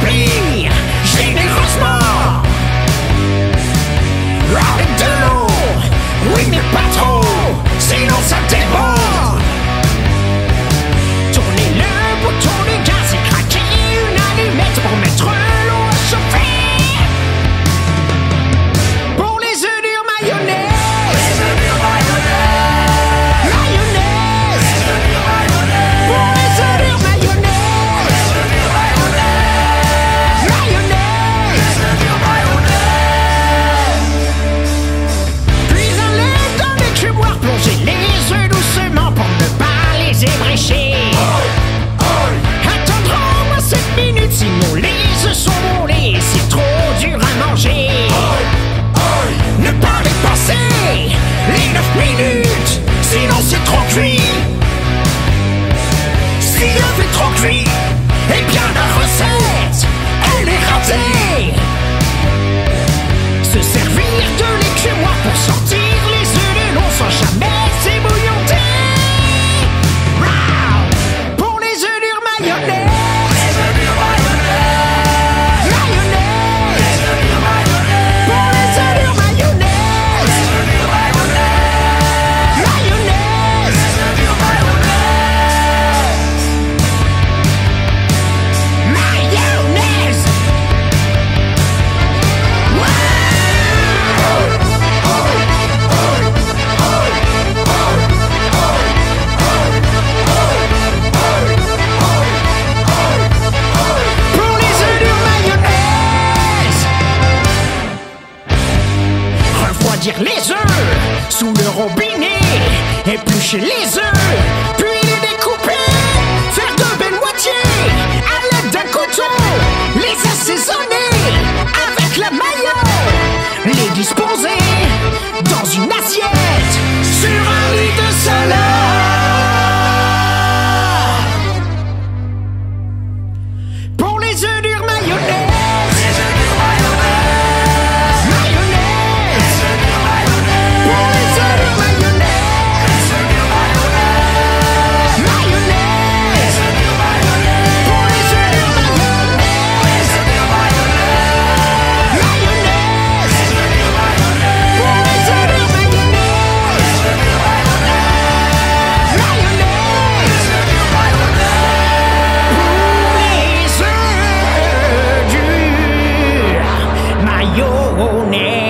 compris, j'ai des grosses you more. les œufs sous le robinet, éplucher les œufs. Nee.